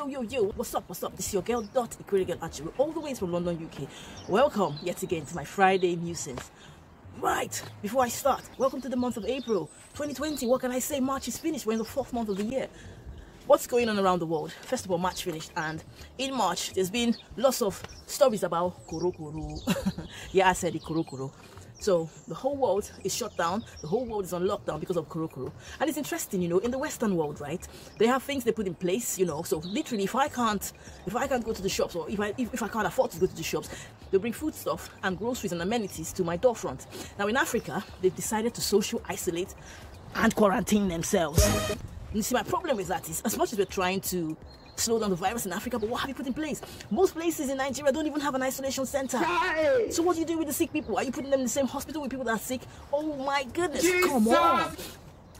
yo, yo, yo, what's up, what's up? This is your girl, Dot Girl Acheru, all the way from London, UK. Welcome yet again to my Friday musings. Right, before I start, welcome to the month of April 2020. What can I say? March is finished, we're in the fourth month of the year. What's going on around the world? First of all, March finished, and in March, there's been lots of stories about Kurokuru. yeah, I said it, Kurokuru. So the whole world is shut down. The whole world is on lockdown because of Kurokuru. And it's interesting, you know, in the Western world, right? They have things they put in place, you know. So literally, if I can't, if I can't go to the shops, or if I if, if I can't afford to go to the shops, they bring food stuff and groceries and amenities to my door front. Now in Africa, they've decided to social isolate and quarantine themselves. You see, my problem with that is, as much as we're trying to slow down the virus in Africa, but what have you put in place? Most places in Nigeria don't even have an isolation center. Right. So what do you do with the sick people? Are you putting them in the same hospital with people that are sick? Oh my goodness, Jesus. come on.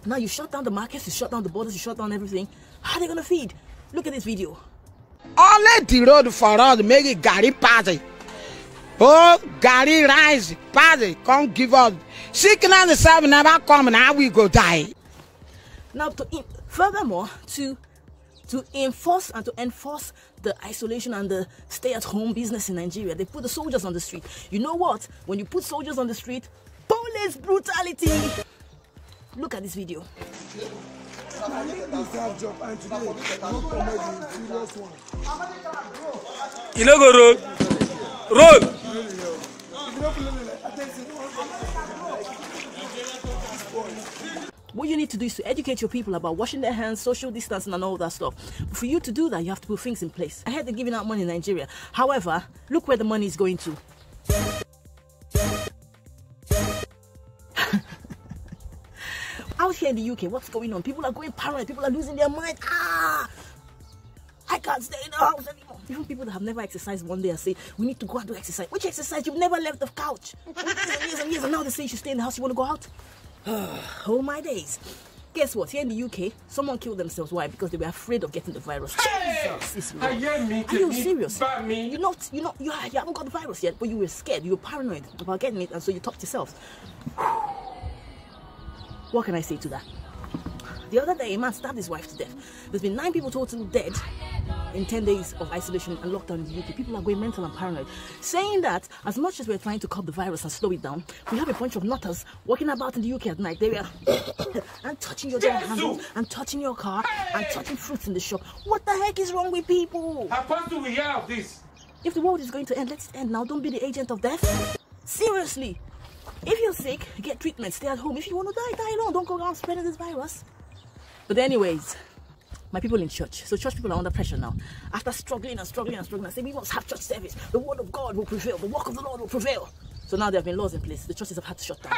Now you shut down the markets, you shut down the borders, you shut down everything. How are they gonna feed? Look at this video. Only the road for us make it Gary party. Oh, Gary rise, party, come give us. Sickness and the seven never come, now we go die. Now, to furthermore, to to enforce and to enforce the isolation and the stay-at-home business in Nigeria, they put the soldiers on the street. You know what? When you put soldiers on the street, police brutality. Look at this video. You no go What you need to do is to educate your people about washing their hands, social distancing, and all that stuff. But for you to do that, you have to put things in place. I heard they're giving out money in Nigeria. However, look where the money is going to. Out here in the UK, what's going on? People are going paranoid. People are losing their mind. Ah! I can't stay in the house anymore. Even people that have never exercised one day are saying, we need to go and do exercise. Which exercise? You've never left the couch. years and years and now they say you should stay in the house. You want to go out? oh my days. Guess what? Here in the UK, someone killed themselves. Why? Because they were afraid of getting the virus. Jesus, it's wrong. I hear me. Are you serious? Me. You're not, you're not, you, ah, you haven't got the virus yet, but you were scared. You were paranoid about getting it, and so you talked yourself. What can I say to that? The other day, a man stabbed his wife to death. There's been nine people total dead in 10 days of isolation and lockdown in the UK. People are going mental and paranoid. Saying that, as much as we're trying to curb the virus and slow it down, we have a bunch of nutters walking about in the UK at night. They were and touching your door handles and touching your car and touching fruits in the shop. What the heck is wrong with people? How fast do we hear of this? If the world is going to end, let it end now. Don't be the agent of death. Seriously. If you're sick, get treatment. Stay at home. If you want to die, die alone. Don't go around spreading this virus. But anyways, my people in church. So church people are under pressure now. After struggling and struggling and struggling, I say we must have church service. The word of God will prevail. The work of the Lord will prevail. So now there have been laws in place. The churches have had to shut down.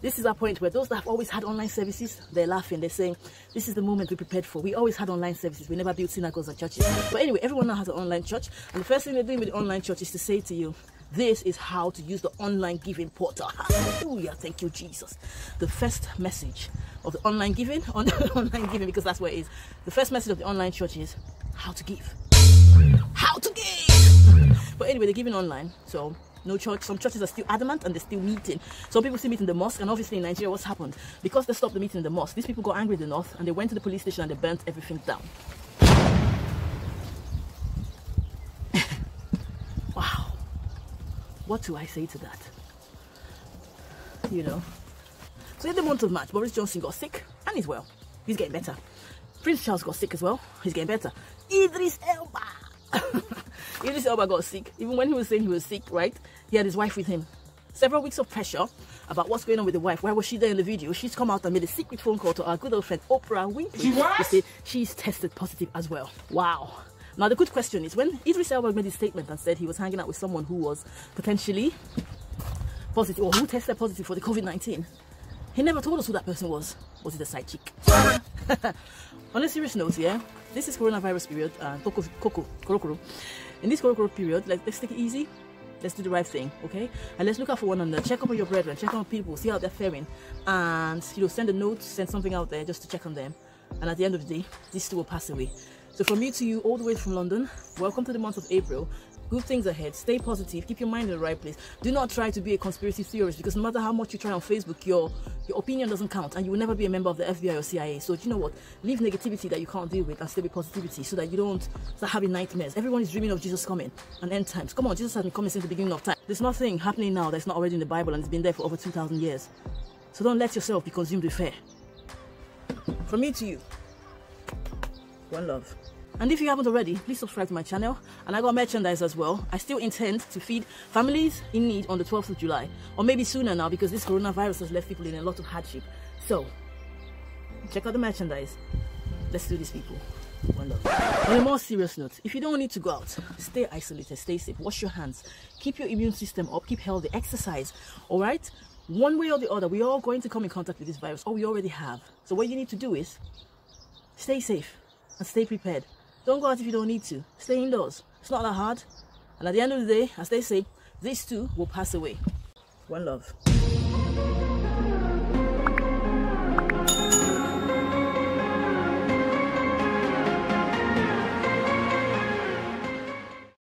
This is a point where those that have always had online services, they're laughing. They're saying, this is the moment we prepared for. We always had online services. We never built synagogues and churches. But anyway, everyone now has an online church. And the first thing they're doing with the online church is to say to you, this is how to use the online giving portal. Hallelujah. Thank you, Jesus. The first message of the online giving, on online giving, because that's where it is. The first message of the online church is how to give. How to give. But anyway, they're giving online. So no church. Some churches are still adamant and they're still meeting. Some people still meet in the mosque, and obviously in Nigeria, what's happened? Because they stopped the meeting in the mosque, these people got angry in the north and they went to the police station and they burnt everything down. What do I say to that? You know. So in the month of March, Boris Johnson got sick and he's well. He's getting better. Prince Charles got sick as well. He's getting better. Idris Elba. Idris Elba got sick. Even when he was saying he was sick, right? He had his wife with him. Several weeks of pressure about what's going on with the wife. Why was she there in the video? She's come out and made a secret phone call to our good old friend Oprah Winfrey. She? To say she's tested positive as well. Wow. Now the good question is when Idris Elba made his statement and said he was hanging out with someone who was potentially positive or who tested positive for the COVID-19, he never told us who that person was. Was it a side chick? On a serious note, yeah, this is coronavirus period, uh, Coco, Coco, Korokoro. In this Korokoro period, like, let's take it easy. Let's do the right thing, okay? And let's look out for one another. Check up on your brethren, check up on people, see how they're faring, and you know, send a note, send something out there just to check on them. And at the end of the day, this too will pass away. So from me to you, all the way from London, welcome to the month of April. good things ahead. Stay positive. Keep your mind in the right place. Do not try to be a conspiracy theorist because no matter how much you try on Facebook, your your opinion doesn't count, and you will never be a member of the FBI or CIA. So you know what? Leave negativity that you can't deal with and stay with positivity, so that you don't start having nightmares. Everyone is dreaming of Jesus coming and end times. Come on, Jesus has been coming since the beginning of time. There's nothing happening now that's not already in the Bible, and it's been there for over two thousand years. So don't let yourself be consumed with fear. From me to you, one love. And if you haven't already, please subscribe to my channel. And I got merchandise as well. I still intend to feed families in need on the 12th of July. Or maybe sooner now because this coronavirus has left people in a lot of hardship. So, check out the merchandise. Let's do this, people. On a more serious note, if you don't need to go out, stay isolated, stay safe, wash your hands, keep your immune system up, keep healthy, exercise, all right? One way or the other, we're all going to come in contact with this virus, or we already have. So what you need to do is stay safe and stay prepared. Don't go out if you don't need to. Stay indoors. It's not that hard. And at the end of the day, as they say, these two will pass away. One love.